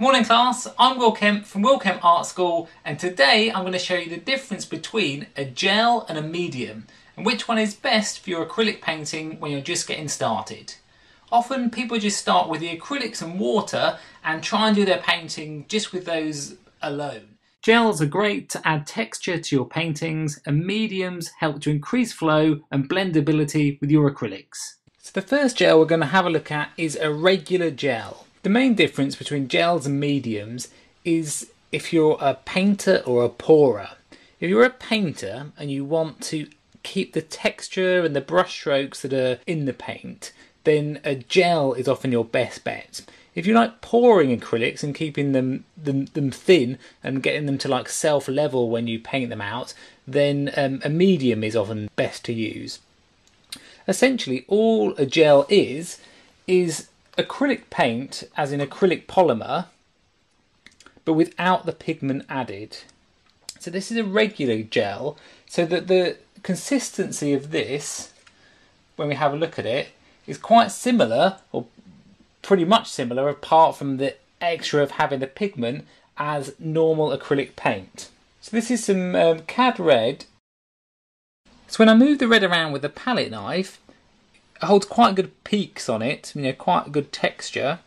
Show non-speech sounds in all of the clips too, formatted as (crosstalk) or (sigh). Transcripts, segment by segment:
Morning class, I'm Will Kemp from Will Kemp Art School and today I'm going to show you the difference between a gel and a medium and which one is best for your acrylic painting when you're just getting started. Often people just start with the acrylics and water and try and do their painting just with those alone. Gels are great to add texture to your paintings and mediums help to increase flow and blendability with your acrylics. So the first gel we're going to have a look at is a regular gel. The main difference between gels and mediums is if you're a painter or a pourer. If you're a painter and you want to keep the texture and the brush strokes that are in the paint, then a gel is often your best bet. If you like pouring acrylics and keeping them, them, them thin and getting them to like self level when you paint them out, then um, a medium is often best to use. Essentially, all a gel is is acrylic paint, as in acrylic polymer, but without the pigment added. So this is a regular gel, so that the consistency of this, when we have a look at it, is quite similar, or pretty much similar, apart from the extra of having the pigment as normal acrylic paint. So this is some um, CAD red. So when I move the red around with the palette knife, holds quite good peaks on it, you know, quite good texture.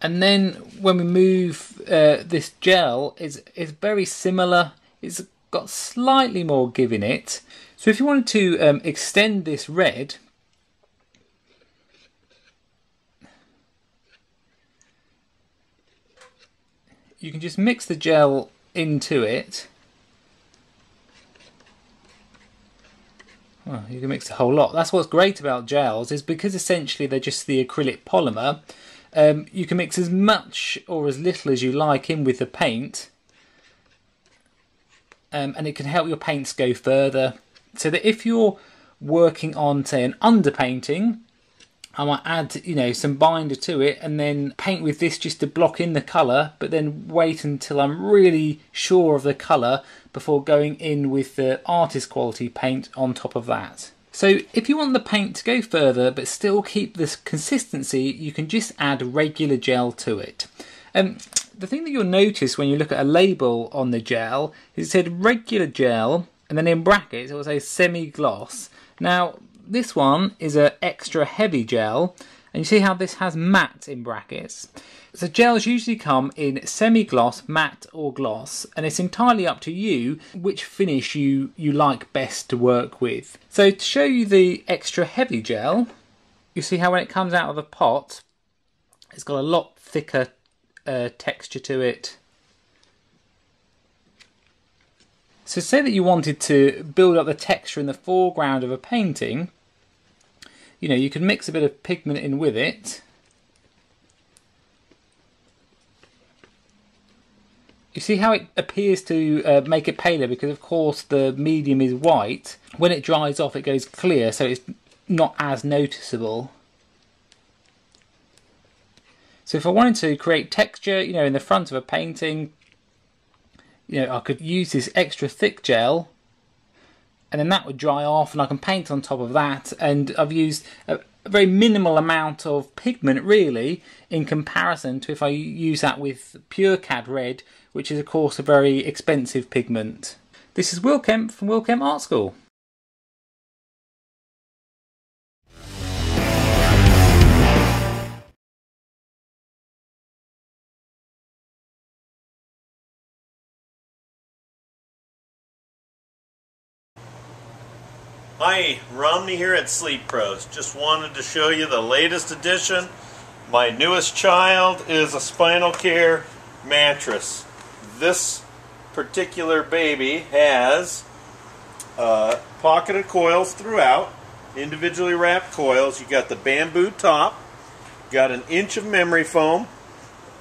And then when we move uh, this gel, is is very similar. It's got slightly more give in it. So if you wanted to um, extend this red, you can just mix the gel into it Well, you can mix a whole lot. That's what's great about gels is because essentially they're just the acrylic polymer. Um, you can mix as much or as little as you like in with the paint, um, and it can help your paints go further. So that if you're working on, say, an underpainting, I might add, you know, some binder to it and then paint with this just to block in the colour, but then wait until I'm really sure of the colour before going in with the artist quality paint on top of that. So if you want the paint to go further but still keep this consistency, you can just add regular gel to it. Um, the thing that you'll notice when you look at a label on the gel is it said regular gel and then in brackets it will say semi-gloss. Now this one is an extra heavy gel, and you see how this has matte in brackets. So gels usually come in semi-gloss, matte or gloss, and it's entirely up to you which finish you, you like best to work with. So to show you the extra heavy gel, you see how when it comes out of the pot, it's got a lot thicker uh, texture to it. So say that you wanted to build up the texture in the foreground of a painting, you know, you can mix a bit of pigment in with it. You see how it appears to uh, make it paler because of course the medium is white. When it dries off it goes clear so it's not as noticeable. So if I wanted to create texture, you know, in the front of a painting, you know, I could use this extra thick gel and then that would dry off and I can paint on top of that and I've used a, very minimal amount of pigment really in comparison to if I use that with pure CAD red which is of course a very expensive pigment. This is Will Kemp from Will Kemp Art School. Hi, Romney here at Sleep Pros. Just wanted to show you the latest addition. My newest child is a spinal care mattress. This particular baby has uh, pocketed coils throughout, individually wrapped coils. You got the bamboo top, got an inch of memory foam,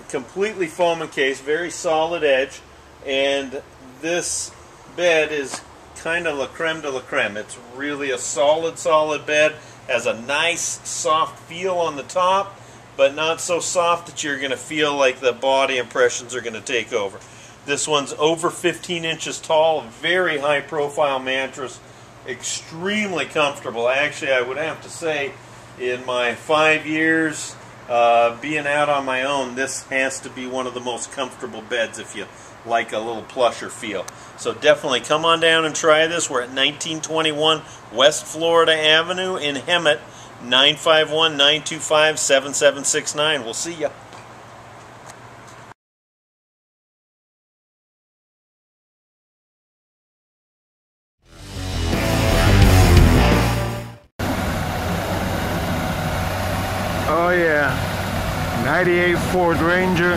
completely foam encased, very solid edge, and this bed is kind of la creme de la creme. It's really a solid, solid bed. Has a nice, soft feel on the top, but not so soft that you're going to feel like the body impressions are going to take over. This one's over 15 inches tall, very high profile mattress, extremely comfortable. Actually, I would have to say, in my five years uh, being out on my own, this has to be one of the most comfortable beds if you like a little plusher feel. So definitely come on down and try this. We're at 1921 West Florida Avenue in Hemet, 951-925-7769. We'll see you. Oh yeah, 98 Ford Ranger,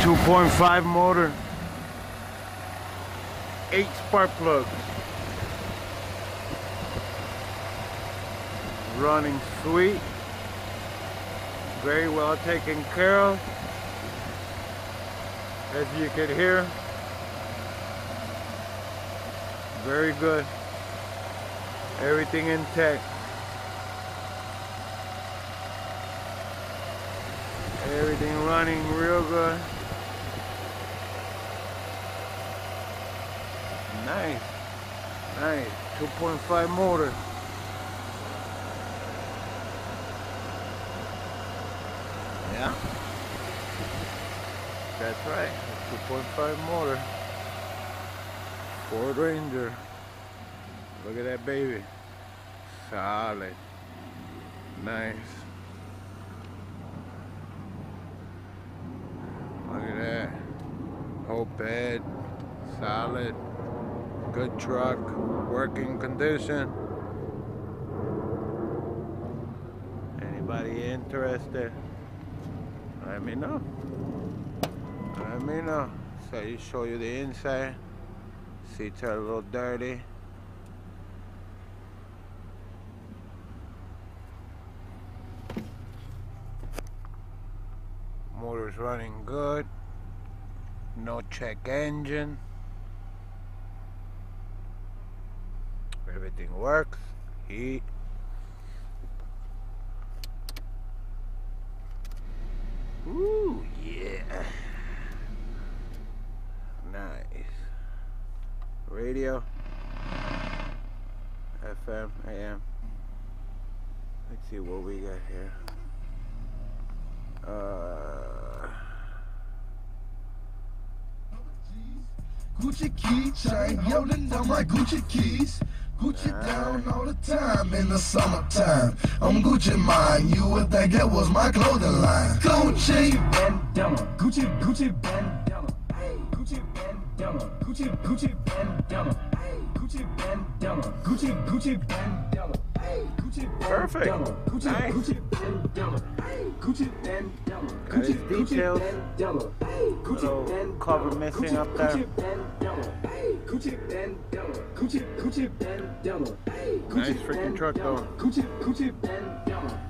2.5 motor, 8 spark plugs. Running sweet, very well taken care of. As you can hear, very good. Everything intact. Everything running real good. Nice. Nice. 2.5 motor. Yeah. That's right. 2.5 motor. Ford Ranger. Look at that baby. Solid. Nice. Look at that. Whole bed, solid, good truck, working condition. Anybody interested? Let me know. Let me know. So you show you the inside. Seats are a little dirty. Motor's running good. No check engine. Everything works. Heat. Ooh, yeah. Nice. Radio. FM, AM. Let's see what we got here. Uh, Gucci key chain holding down my Gucci keys. Gucci down all the time in the summertime. I'm Gucci mine, you would think it was my clothing line. Gucci bandana, Gucci, Gucci bandana, hey, Gucci bandana, Gucci, Gucci bandana, Gucci bandana, Gucci, Gucci bandana, Gucci Perfect. bandana, Gucci, Nice. Gucci bandana, hey, Gucci bandana, Nice Gucci, Gucci details. bandana, Gucci bandana, cover missing Gucci, up there. Gucci bandana, hey, Gucci bandana, Gucci, Gucci bandana, hey, Gucci Nice freaking truck, though. bandana, Gucci, Gucci bandana.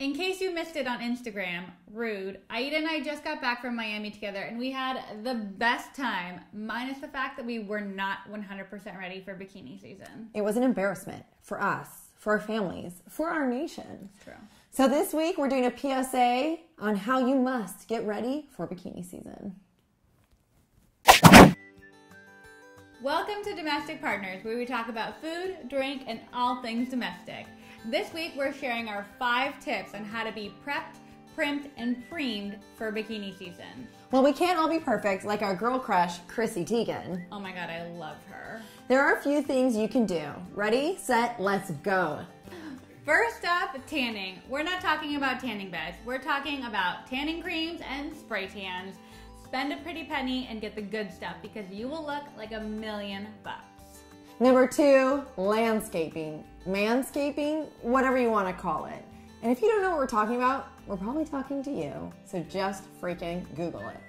In case you missed it on Instagram, rude, Aida and I just got back from Miami together and we had the best time, minus the fact that we were not 100% ready for bikini season. It was an embarrassment for us, for our families, for our nation. True. So this week we're doing a PSA on how you must get ready for bikini season. Welcome to Domestic Partners, where we talk about food, drink, and all things domestic. This week we're sharing our five tips on how to be prepped, primed, and premed for bikini season. Well, we can't all be perfect like our girl crush, Chrissy Teigen. Oh my god, I love her. There are a few things you can do. Ready, set, let's go. First up, tanning. We're not talking about tanning beds. We're talking about tanning creams and spray tans. Spend a pretty penny and get the good stuff because you will look like a million bucks. Number two, landscaping, manscaping, whatever you want to call it. And if you don't know what we're talking about, we're probably talking to you. So just freaking Google it.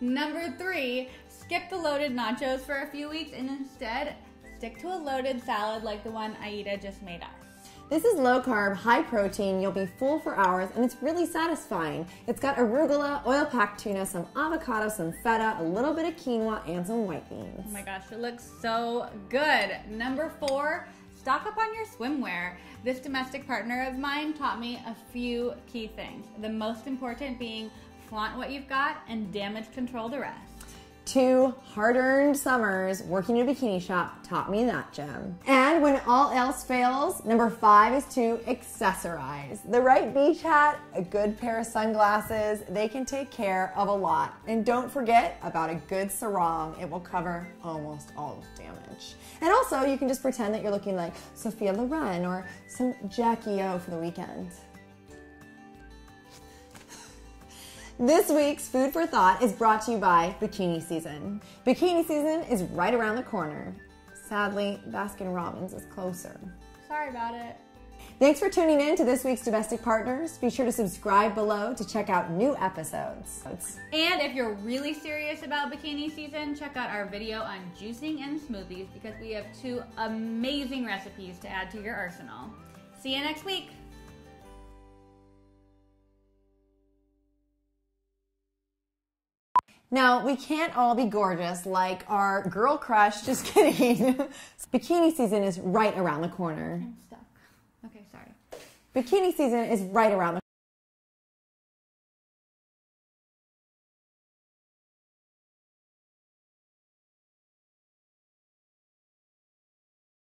Number three, skip the loaded nachos for a few weeks and instead stick to a loaded salad like the one Aida just made us. This is low carb, high protein. You'll be full for hours and it's really satisfying. It's got arugula, oil packed tuna, some avocado, some feta, a little bit of quinoa, and some white beans. Oh my gosh, it looks so good. Number four, stock up on your swimwear. This domestic partner of mine taught me a few key things. The most important being flaunt what you've got and damage control the rest. Two hard earned summers working in a bikini shop taught me that gem. And when all else fails, number five is to accessorize. The right beach hat, a good pair of sunglasses, they can take care of a lot. And don't forget about a good sarong, it will cover almost all damage. And also, you can just pretend that you're looking like Sophia Loren or some Jackie O for the weekend. This week's Food for Thought is brought to you by Bikini Season. Bikini Season is right around the corner. Sadly, Baskin Robbins is closer. Sorry about it. Thanks for tuning in to this week's Domestic Partners. Be sure to subscribe below to check out new episodes. And if you're really serious about bikini season, check out our video on juicing and smoothies because we have two amazing recipes to add to your arsenal. See you next week. Now, we can't all be gorgeous like our girl crush, just (laughs) kidding. Bikini season is right around the corner. I'm stuck. Okay, sorry. Bikini season is right around the